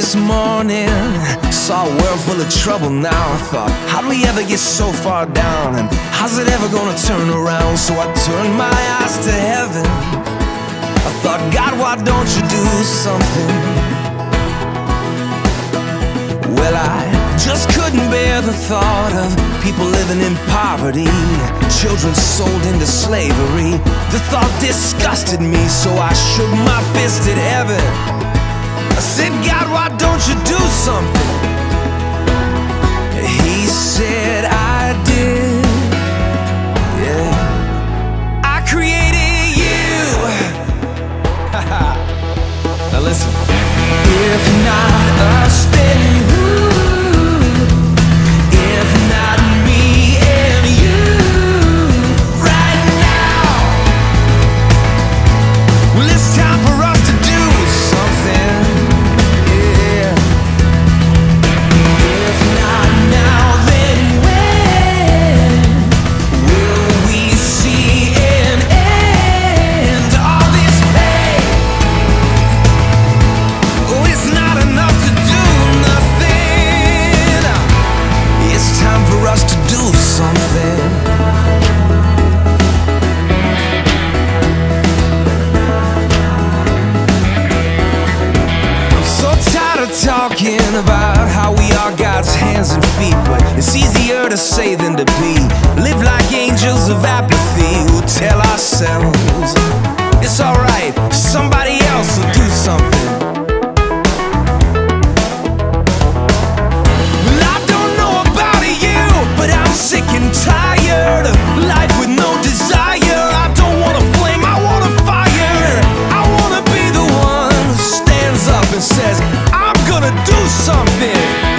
this morning Saw a world full of trouble now I thought, how do we ever get so far down? And how's it ever gonna turn around? So I turned my eyes to heaven I thought, God, why don't you do something? Well, I just couldn't bear the thought of people living in poverty, children sold into slavery. The thought disgusted me, so I shook my fist at heaven. I said, God don't you do something? He said, and says, I'm gonna do something.